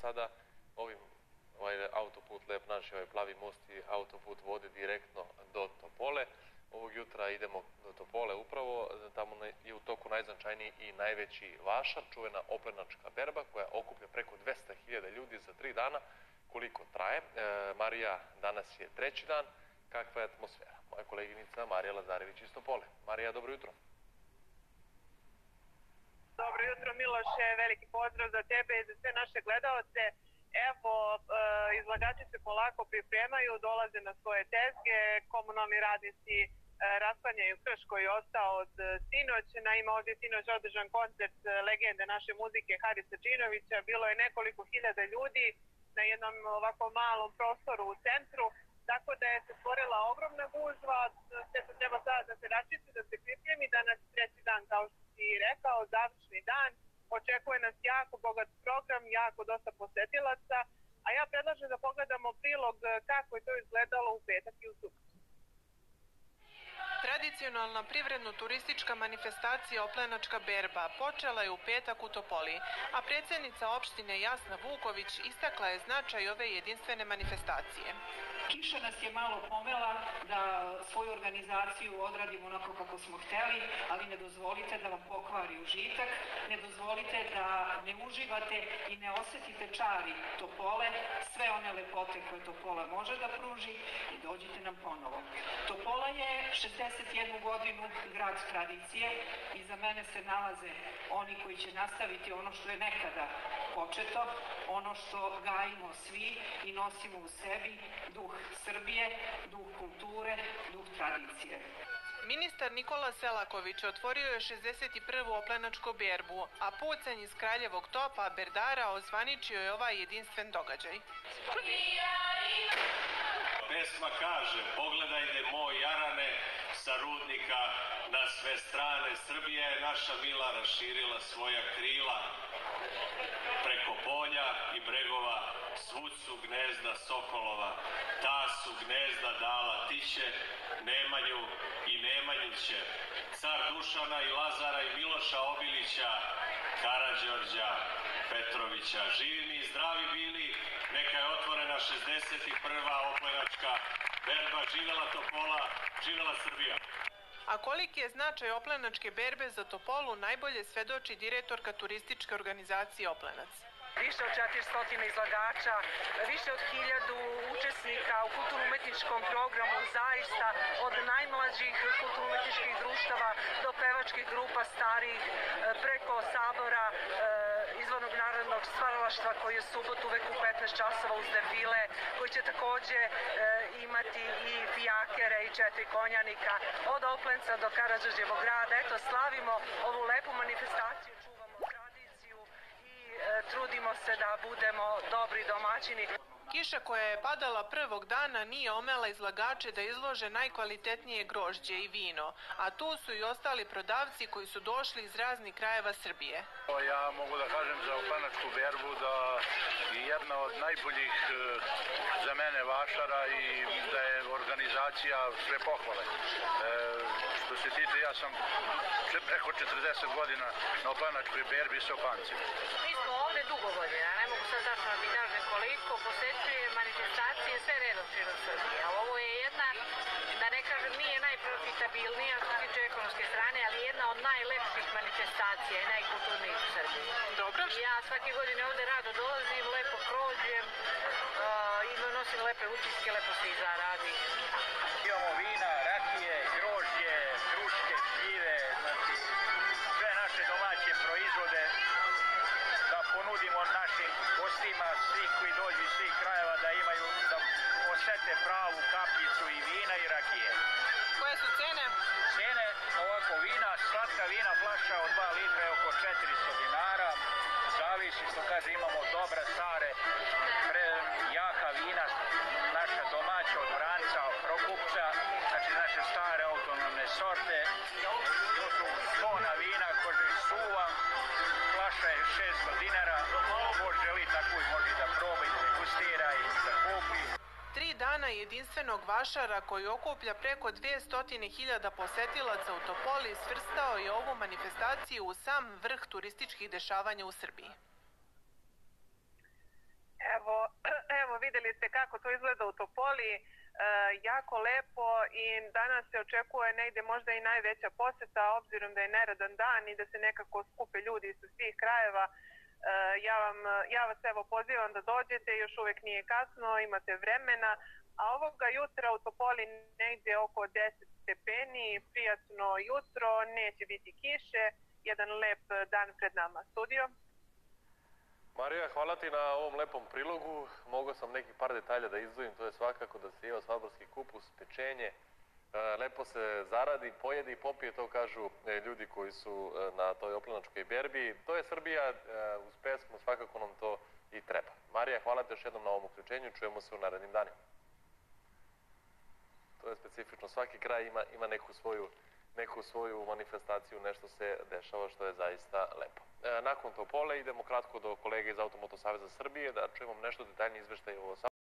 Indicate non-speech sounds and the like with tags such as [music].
sada ovim ovaj autoput Lep naš, ovaj plavi most i autoput vode direktno do Topole. Ovog jutra idemo do Topole upravo, tamo je u toku najznačajniji i najveći vašar, čuvena oplenačka berba koja okuplja preko 200.000 ljudi za tri dana. Koliko traje? E, Marija, danas je treći dan. Kakva je atmosfera? Moja koleginica Marija Lazarević iz Topole. Marija, dobro jutro. Dobro jutro Miloše, veliki pozdrav za tebe i za sve naše gledalce. Evo, e, izlagači se polako pripremaju, dolaze na svoje tezge, komunalni radnici e, rasklanjaju krš koji je ostao od e, sinoć. Naime, ovdje sinoć održan koncert legende naše muzike Harisa Činovića. Bilo je nekoliko hiljada ljudi na jednom ovako malom prostoru u centru. Tako da je se stvorila ogromna gužva, sve se treba sada da se račisti, da se pripremi, danas treći dan kao što si rekao, završni dan, očekuje nas jako bogat program, jako dosta posetilaca, a ja predlažem da pogledamo prilog kako je to izgledalo u petak i u subotu. Tradicionalna privredno-turistička manifestacija Oplenačka berba počela je u petak u Topoli, a predsednica opštine Jasna Vuković istakla je značaj ove jedinstvene manifestacije. Kiša nas je malo pomela da svoju organizaciju odradimo onako kako smo hteli, ali ne dozvolite da vam pokvari užitak, ne dozvolite da ne uživate i ne osetite čari Topole, sve one lepote koje Topola može da pruži i dođite nam ponovo. Topola je 61 godinu grad tradicije i za mene se nalaze oni koji će nastaviti ono što je nekada početo, ono što gajimo svi i nosimo u sebi, duh Srbije, duh kulture, duh tradicije. Ministar Nikola Selaković otvorio je 61. oplenačku berbu, a pucanj iz Kraljevog topa Berdara ozvaničio je ovaj jedinstven događaj. Pesma kaže, pogledajte moj Jarane, sa rudnika na sve strane. Srbija je naša mila raširila svoja krila preko polja i bregova, svud su gnezda sokolova, ta su gnezda dala tiće, Nemanju i Nemanjiće, car Dušana i Lazara i Miloša Obilića, Karađorđa, Petrovića. Živi mi i zdravi bili, neka je otvorena 61. oplenačka berba, živela Topola, živela Srbija. A koliki je značaj oplenačke berbe za Topolu najbolje svedoči direktorka turističke organizacije Oplenac više od 400 izlagača, više od 1000 učesnika u kulturno-umetničkom programu, zaista od najmlađih kulturno-umetničkih društava do pevačkih grupa starih, e, preko sabora, e, izvornog narodnog stvaralaštva koji je subot uvek u 15 časova uz defile, koji će takođe e, imati i fijakere i četiri konjanika od Oplenca do Karadžađevog grada. Eto, slavimo ovu lepu manifestaciju se da budemo dobri domaćini. Kiša koja je padala prvog dana nije omela izlagače da izlože najkvalitetnije grožđe i vino, a tu su i ostali prodavci koji su došli iz raznih krajeva Srbije. Ja mogu da kažem za Opanačku berbu da je jedna od najboljih e, za mene vašara i da je organizacija sve pohvale. E, što se tiče, ja sam preko 40 godina na Opanačkoj berbi sa opancima. Mi smo dugo godina, ja ne mogu sad tačno da mi kažem koliko, posećuje manifestacije sve redom širom Srbije. A ovo je jedna, da ne kažem, nije najprofitabilnija što se tiče ekonomske strane, ali jedna od najlepših manifestacija i najkulturnijih u Srbiji. Dobro. Ja svake godine ovde rado dolazim, lepo prođem, uh, i nosim lepe utiske, lepo se izaradi. Imamo vina, rakije, grožđe, kruške, šljive, znači sve naše domaće proizvode našim gostima, svih koji dođu iz svih krajeva da imaju, da osete pravu kapljicu i vina i rakije. Koje su cene? Cene ovako vina, slatka vina, flaša od 2 litra je oko 400 dinara, zavisi što kaže imamo dobre stare pre, dinara ko želi takvu može da proba i da degustira i da kupi Tri dana jedinstvenog vašara koji okuplja preko 200.000 posetilaca u Topoli svrstao je ovu manifestaciju u sam vrh turističkih dešavanja u Srbiji. Evo, [clears throat] evo videli ste kako to izgleda u Topoli, e, jako lepo i danas se očekuje negde možda i najveća poseta obzirom da je neradan dan i da se nekako skupe ljudi sa svih krajeva. E, ja, vam, ja vas evo pozivam da dođete, još uvek nije kasno, imate vremena, a ovoga jutra u Topoli negde oko 10 stepeni, prijatno jutro, neće biti kiše, jedan lep dan pred nama. Studio? Marija, hvala ti na ovom lepom prilogu. Mogao sam neki par detalja da izdvojim, to je svakako da se jeo svaborski kupus, pečenje, lepo se zaradi, pojedi i popije, to kažu e, ljudi koji su e, na toj oplanačkoj berbi. To je Srbija, uz pesmu svakako nam to i treba. Marija, hvala ti još jednom na ovom uključenju, čujemo se u narednim danima. To je specifično, svaki kraj ima, ima neku svoju neku svoju manifestaciju, nešto se dešava što je zaista lepo. E, nakon Topole idemo kratko do kolege iz Automoto Saveza Srbije da čujemo nešto detaljnije izveštaje o